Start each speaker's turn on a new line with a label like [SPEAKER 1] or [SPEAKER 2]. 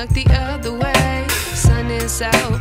[SPEAKER 1] look the other way. Sun is out,